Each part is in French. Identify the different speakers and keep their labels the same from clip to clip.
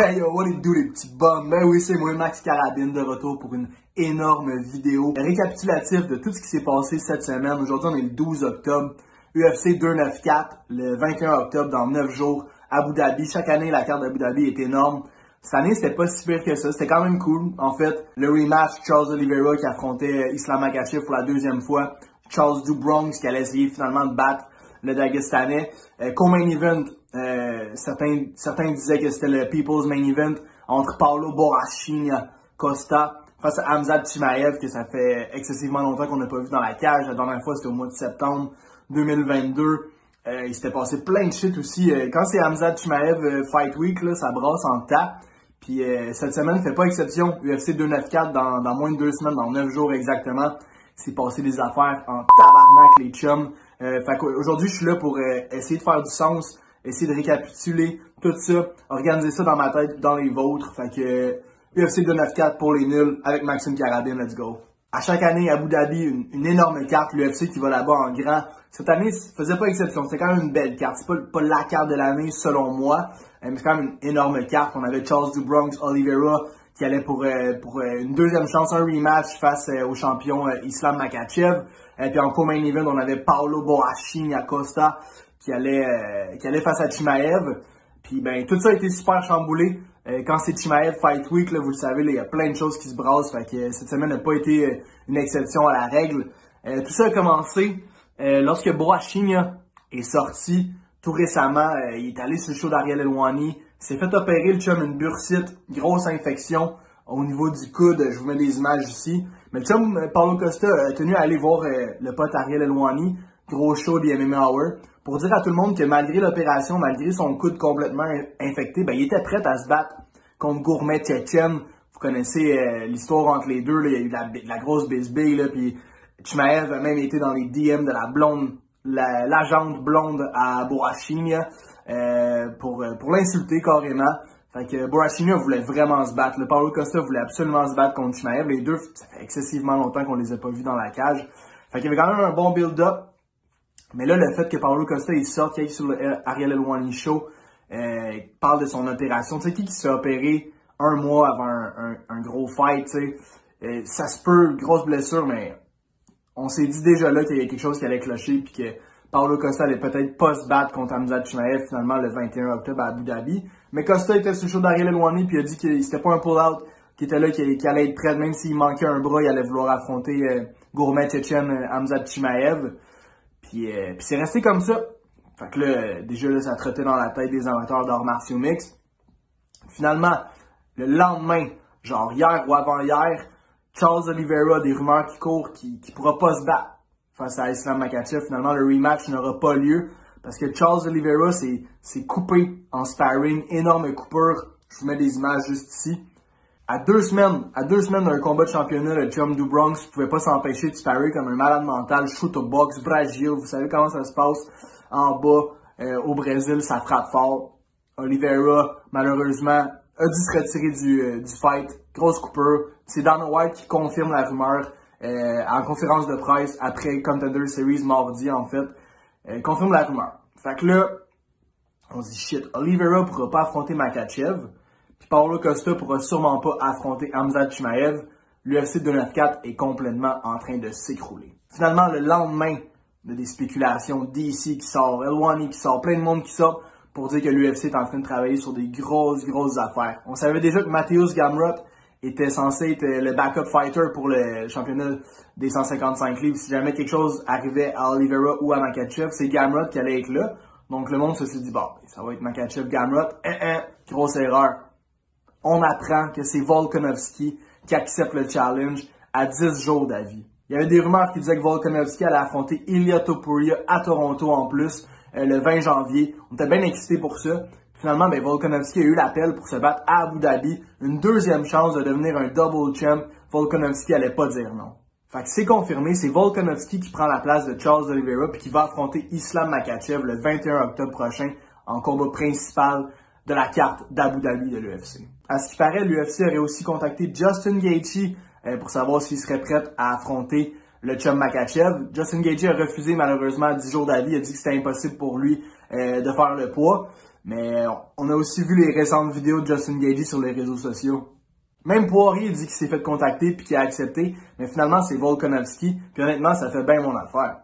Speaker 1: Hey yo, what it do les petits bums? Ben oui, c'est moi Max Carabine de retour pour une énorme vidéo récapitulatif de tout ce qui s'est passé cette semaine. Aujourd'hui, on est le 12 octobre. UFC 294, le 21 octobre, dans 9 jours, Abu Dhabi. Chaque année, la carte d'Abu Dhabi est énorme. Cette année, c'était pas si pire que ça. C'était quand même cool. En fait, le rematch, Charles Oliveira qui affrontait Islam Makhachev pour la deuxième fois. Charles Dubronx qui allait essayer finalement de battre le Dagestanais. Euh, event, euh, certains, certains disaient que c'était le People's Main Event entre Paolo Borrachina Costa face à Hamzat Chimaev, que ça fait excessivement longtemps qu'on n'a pas vu dans la cage. La dernière fois, c'était au mois de septembre 2022. Euh, il s'était passé plein de shit aussi. Euh, quand c'est Hamzat Chimaev euh, Fight Week, là, ça brasse en tas. Puis cette semaine fait pas exception. UFC 294 dans, dans moins de deux semaines, dans neuf jours exactement. C'est passé des affaires en tabarnak les chums. Euh, fait aujourd'hui, je suis là pour essayer de faire du sens essayer de récapituler tout ça, organiser ça dans ma tête, dans les vôtres. Fait que UFC 294 pour les nuls avec Maxime Carabine, let's go. À chaque année, Abu Dhabi, une, énorme carte, l'UFC qui va là-bas en grand. Cette année, ça faisait pas exception. C'était quand même une belle carte. C'est pas, pas la carte de l'année, selon moi. Euh, mais c'est quand même une énorme carte. On avait Charles Dubronx, Oliveira, qui allait pour, euh, euh, une deuxième chance, un rematch face au champion Islam Makachev. Et puis en co-main event, on avait Paolo Boachini Acosta, qui allait, euh, qui allait face à Chimaev. Puis ben tout ça a été super chamboulé. Euh, quand c'est Chimaev Fight Week, là, vous le savez, il y a plein de choses qui se brassent. Fait que euh, cette semaine n'a pas été une exception à la règle. tout ça a commencé lorsque Boachigna est sorti tout récemment. il est allé sur le show d'Ariel Elwani. s'est fait opérer le chum une bursite, grosse infection au niveau du coude. Je vous mets des images ici. Mais le chum, Paulo Costa, a tenu à aller voir le pote Ariel Elwani, gros show de MMA Hour pour dire à tout le monde que malgré l'opération, malgré son coude complètement infecté, ben, il était prêt à se battre contre Gourmet Tchétchène. Vous connaissez euh, l'histoire entre les deux, là. il y a eu de la, grosse bisbille, là, puis Chimaev a même été dans les DM de la blonde, l'agente blonde à Borachinia euh, pour, euh, pour l'insulter carrément. Fait que Borachinia voulait vraiment se battre. Le Paulo Costa voulait absolument se battre contre Chimaev. Les deux, ça fait excessivement longtemps qu'on les a pas vus dans la cage. Fait qu'il y avait quand même un bon build-up. Mais là, le fait que Paulo Costa il sorte, qu'il sur le Ariel Elwani Show, euh, parle de son opération. Tu sais, qui s'est opéré un mois avant un, gros fight, tu sais. Euh, ça se peut, grosse blessure, mais on s'est dit déjà là qu'il y avait quelque chose qui allait clocher, puis que Paulo Costa allait peut-être pas se battre contre Hamza Chimaev finalement le 21 octobre à Abu Dhabi. Mais Costa était sur le show d'Ariel Elwani, puis il a dit que c'était pas un pull-out, qui était là, qui, allait être prêt, même s'il manquait un bras, il allait vouloir affronter euh, Gourmet Tchétchène Hamza Chimaev. Euh, puis, c'est resté comme ça. Fait que là, déjà, là, ça trottait dans la tête des amateurs d'arts martiaux mix. Finalement, le lendemain, genre hier ou avant-hier, Charles Oliveira, des rumeurs qui courent, qui, qui pourra pas se battre face à Islam Makhachev. Finalement, le rematch n'aura pas lieu parce que Charles Oliveira s'est coupé en sparring, énorme coupure. Je vous mets des images juste ici à deux semaines, à deux semaines d'un combat de championnat, le chum du Bronx pouvait pas s'empêcher de sparer comme un malade mental, shoot au box, Brazil, vous savez comment ça se passe en bas euh, au Brésil, ça frappe fort. Oliveira, malheureusement, a dû se retirer du, euh, du fight, grosse coupure. C'est Dana White qui confirme la rumeur euh, en conférence de presse après Contender Series mardi en fait, confirme la rumeur. Fait que là, on se dit shit, Oliveira pourra pas affronter Makachev. Paulo Costa pourra sûrement pas affronter Hamza Chimaev. L'UFC 294 est complètement en train de s'écrouler. Finalement, le lendemain de des spéculations DC qui sort, Elwani qui sort, plein de monde qui sort pour dire que l'UFC est en train de travailler sur des grosses, grosses affaires. On savait déjà que Matthäus Gamrot était censé être le backup fighter pour le championnat des 155 livres. Si jamais quelque chose arrivait à Oliveira ou à Makachev, c'est Gamrot qui allait être là. Donc le monde se dit, bon, ça va être Makachev, Gamrot. Eh, eh, grosse erreur on apprend que c'est Volkanovski qui accepte le challenge à 10 jours d'avis. Il y avait des rumeurs qui disaient que Volkanovski allait affronter Ilya Topuria à Toronto en plus euh, le 20 janvier. On était bien excités pour ça. Finalement, ben, Volkanovski a eu l'appel pour se battre à Abu Dhabi. Une deuxième chance de devenir un double champ. Volkanovski allait pas dire non. Fait que c'est confirmé, c'est Volkanovski qui prend la place de Charles Oliveira puis qui va affronter Islam Makachev le 21 octobre prochain en combat principal de la carte d'Abu Dhabi de l'UFC. À ce qui paraît, l'UFC aurait aussi contacté Justin Gaethje euh, pour savoir s'il serait prêt à affronter le chum Makachev. Justin Gaethje a refusé malheureusement 10 jours d'avis. Il a dit que c'était impossible pour lui euh, de faire le poids. Mais on a aussi vu les récentes vidéos de Justin Gagey sur les réseaux sociaux. Même Poirier dit qu'il s'est fait contacter puis qu'il a accepté, mais finalement c'est Volkanovski, puis honnêtement ça fait bien mon affaire.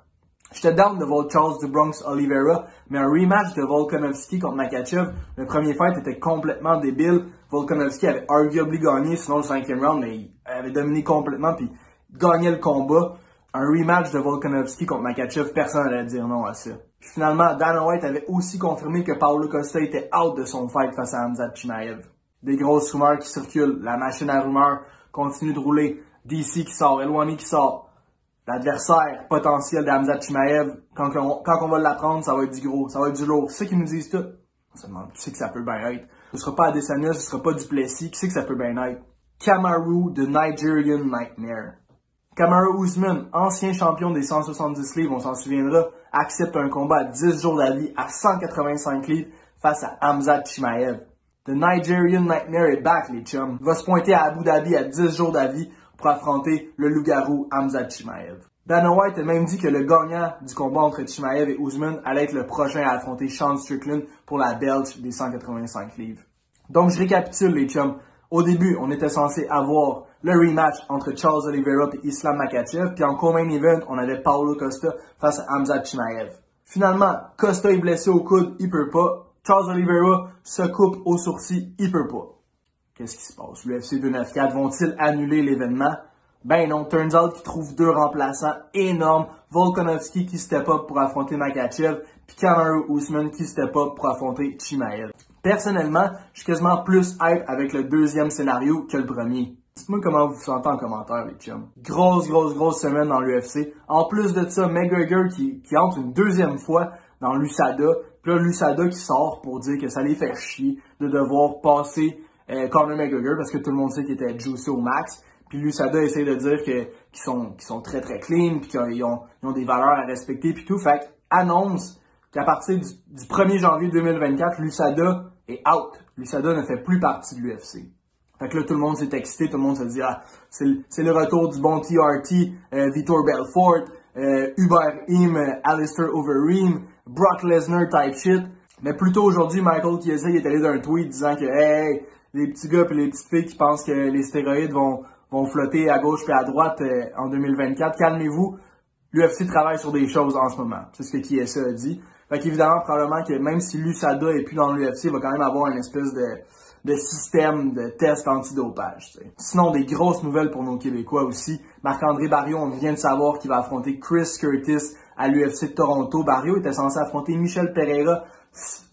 Speaker 1: J'étais down de voir Charles du Bronx Oliveira, mais un rematch de Volkanovski contre Makachev, le premier fight était complètement débile. Volkanovski avait arguably gagné, sinon le cinquième round, mais il avait dominé complètement puis gagnait le combat. Un rematch de Volkanovski contre Makachev, personne n'allait dire non à ça. finalement, Dana White avait aussi confirmé que Paulo Costa était out de son fight face à Hamza Chimaev. Des grosses rumeurs qui circulent, la machine à rumeurs continue de rouler. DC qui sort, Elwani qui sort, l'adversaire potentiel d'Amzat Chimaev, quand on, quand on va l'apprendre, ça va être du gros, ça va être du lourd. C'est ce qu'ils nous disent tout. On se demande, qui c'est que ça peut bien être? Ce sera pas Adesanya, ce sera pas Duplessis, qui c'est que ça peut bien être? Kamaru, the Nigerian Nightmare. Kamaru Usman, ancien champion des 170 livres, on s'en souviendra, accepte un combat à 10 jours d'avis à 185 livres face à Hamzat Chimaev. The Nigerian Nightmare est back, les chums. Il va se pointer à Abu Dhabi à 10 jours d'avis affronter le loup-garou Hamza Chimaev. Dana White a même dit que le gagnant du combat entre Chimaev et Usman allait être le prochain à affronter Sean Strickland pour la belt des 185 livres. Donc je récapitule les chums. Au début, on était censé avoir le rematch entre Charles Oliveira et Islam Makachev, puis en co-main event, on avait Paulo Costa face à Hamza Chimaev. Finalement, Costa est blessé au coude, il peut pas. Charles Oliveira se coupe au sourcil, il peut pas. Qu'est-ce qui se passe? L'UFC 294 vont-ils annuler l'événement? Ben non, turns out qu'ils trouvent deux remplaçants énormes. Volkanovski qui step up pour affronter Makachev, puis Kamaru Usman qui step up pour affronter Chimaev. Personnellement, je suis quasiment plus hype avec le deuxième scénario que le premier. Dites-moi comment vous vous sentez en commentaire, les chums. Grosse, grosse, grosse semaine dans l'UFC. En plus de ça, McGregor qui, qui entre une deuxième fois dans l'USADA. Puis là, l'USADA qui sort pour dire que ça les fait chier de devoir passer euh, Conor McGregor parce que tout le monde sait qu'il était juicy au max. Puis l'USADA essaie de dire que qu'ils sont sont très très clean puis qu'ils ont, ils ont des valeurs à respecter puis tout. Fait annonce qu'à partir du, 1er janvier 2024, l'USADA est out. L'USADA ne fait plus partie de l'UFC. Fait que là, tout le monde s'est excité, tout le monde se dit, ah, c'est le retour du bon TRT, euh, Vitor Belfort, euh, Hubert Im, euh, Alistair Overeem, Brock Lesnar type shit. Mais plutôt aujourd'hui, Michael Chiesa est allé d'un tweet disant que, hey, les petits gars et les petites filles qui pensent que les stéroïdes vont, vont flotter à gauche et à droite euh, en 2024. Calmez-vous. L'UFC travaille sur des choses en ce moment. C'est ce que Kiesa a dit. Fait qu'évidemment, probablement que même si l'USADA est plus dans l'UFC, il va quand même avoir une espèce de, de système de test antidopage. Sinon, des grosses nouvelles pour nos Québécois aussi. Marc-André Barrio, on vient de savoir qu'il va affronter Chris Curtis à l'UFC de Toronto. Barrio était censé affronter Michel Pereira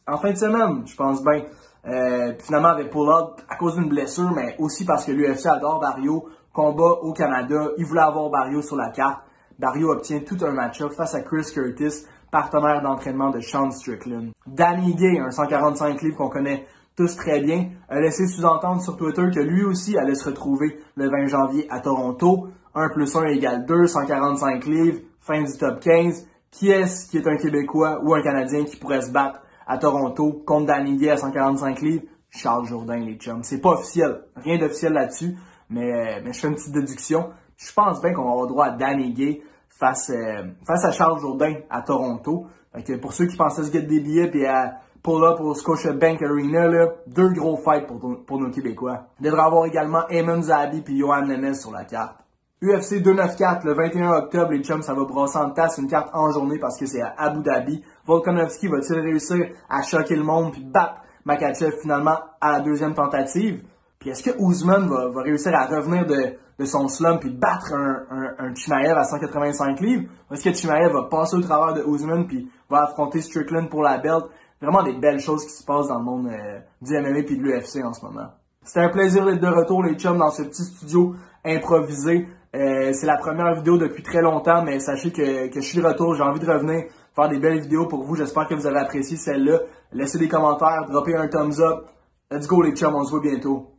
Speaker 1: en fin de semaine, je pense bien. Euh, finalement, avec Pollard, à cause d'une blessure, mais aussi parce que l'UFC adore Barrio, combat au Canada, il voulait avoir Barrio sur la carte. Barrio obtient tout un match-up face à Chris Curtis, partenaire d'entraînement de Sean Strickland. Danny Gay, un 145 livres qu'on connaît tous très bien, a laissé sous-entendre sur Twitter que lui aussi allait se retrouver le 20 janvier à Toronto. 1 plus 1 égale 2, 145 livres, fin du top 15. Qui est-ce qui est un Québécois ou un Canadien qui pourrait se battre à Toronto contre Danny à 145 livres, Charles Jourdain, les chums. C'est pas officiel. Rien d'officiel là-dessus. Mais, mais je fais une petite déduction. Je pense bien qu'on avoir droit à Danny Gay face, euh, face à Charles Jourdain à Toronto. que pour ceux qui pensaient se get des billets puis à pull up au Scotiabank Arena, là, deux gros fights pour, pour nos Québécois. Il devrait avoir également Eamon Zabi puis Johan Nemes sur la carte. UFC 294, le 21 octobre, les chums, ça va brasser en tasse une carte en journée parce que c'est à Abu Dhabi. Volkanovski va-t-il réussir à choquer le monde puis battre Makachev finalement à la deuxième tentative? Puis est-ce que Ousmane va, réussir à revenir de, son slump puis battre un, un, à 185 livres? Est-ce que Chimaev va passer au travers de Ousmane puis va affronter Strickland pour la belt? Vraiment des belles choses qui se passent dans le monde euh, du MMA puis de l'UFC en ce moment. C'était un plaisir d'être de retour les chums dans ce petit studio improvisé. Euh, c'est la première vidéo depuis très longtemps, mais sachez que, que je suis de retour. J'ai envie de revenir faire des belles vidéos pour vous. J'espère que vous avez apprécié celle-là. Laissez des commentaires, droppez un thumbs up. Let's go les chums, on se voit bientôt.